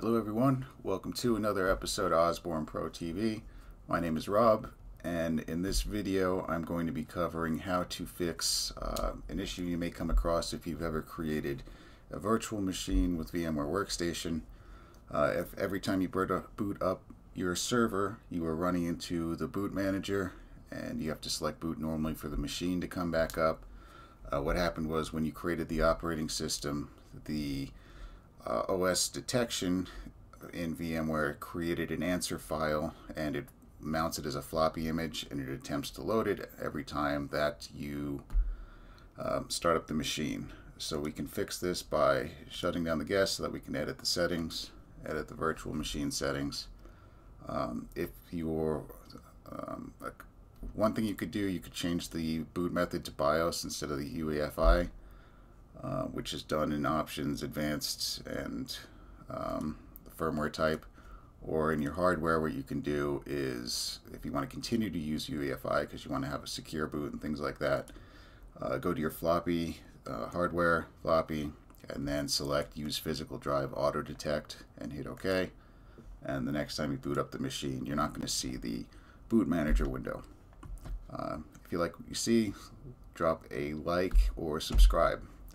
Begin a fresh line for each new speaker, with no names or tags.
Welcome to another episode of OsbornePro TV. My name is Rob, and in this video, I'm going to be covering how to fix uh, an issue you may come across if you've ever created a virtual machine with VMware Workstation. Uh, if every time you boot up your server, you are running into the boot manager, and you have to select boot normally for the machine to come back up. Uh, what happened was when you created the operating system, the uh, OS detection in VMware created an answer file and it mounts it as a floppy image and it attempts to load it every time that you um, start up the machine. So we can fix this by shutting down the guest so that we can edit the settings, edit the virtual machine settings. Um, if you're um, one thing you could do, you could change the boot method to BIOS instead of the UEFI, uh, which is done in options, advanced, and um, the firmware type. Or in your hardware, what you can do is, if you want to continue to use UEFI because you want to have a secure boot and things like that, uh, go to your floppy uh, hardware, floppy, and then select Use Physical Drive Auto Detect and hit OK. And the next time you boot up the machine, you're not going to see the boot manager window. Uh, if you like what you see, drop a like or subscribe.